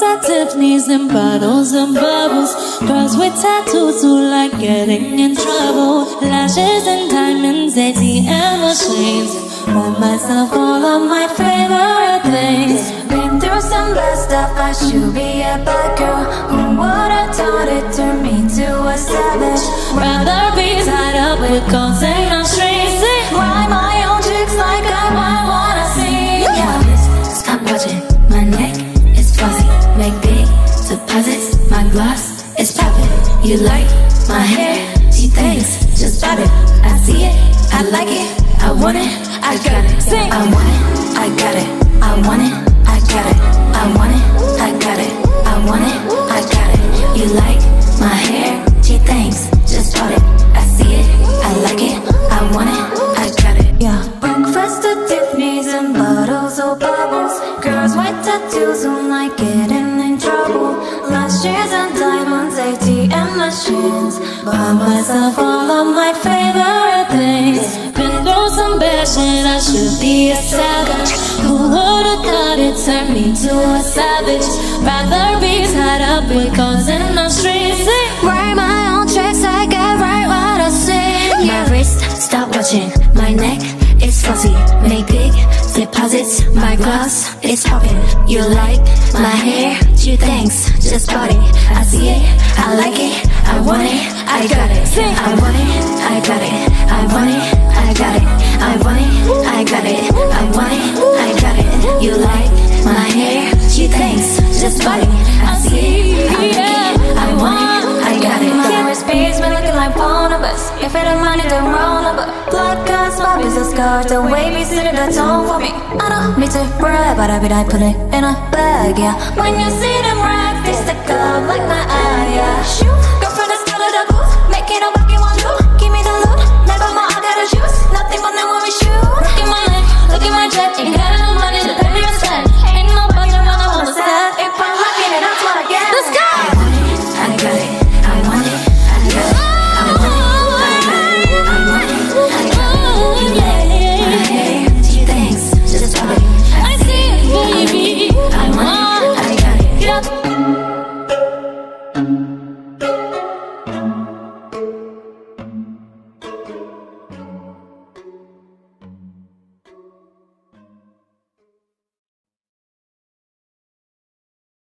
At Tiffany's and bottles and bubbles. Girls with tattoos who like getting in trouble. Lashes and diamonds, ATM machines. Buy myself all of my favorite things. Been through some bad stuff, I should be a bad girl. Who would've thought it turned me to a savage? Rather be tied up with goals and Make big deposits. My gloss is popping. You like my hair? She thinks just pop it. I see it. I like it. I want it. I got it. Sing. I want it. I got it. I want it. I got it. I want it. I got it. I want it. I got it. You like my hair? She thinks just pop it. I see it. I like it. I want it. I got it. Yeah, breakfast at Tiffany's and bottles of bubbles. Girls with tattoos who like trouble. Lashes and diamonds, ATM machines. Buy myself all of my favorite things. Been through some bad shit, I should be a savage. Who would've thought it turned me to a savage? Rather be tied up with calls in the streets. Write my own tricks, I can write what I say. My wrist, stop watching. Deposits. My gloss it's popping. You like my hair? You thanks, just bought it. I see it, I like it, I want it, I got it. I want it, I got it. I want it, I got it. I want it, I got it. I want it, I got it. You like my hair? You thanks, just bought it. If it ain't money, then roll up. Blood cuts, my business card. The way we sit the tone for me. I don't need to brag, but I be I put it in a bag, yeah. When you see them racks, they stick up like my eye, yeah. Shoot,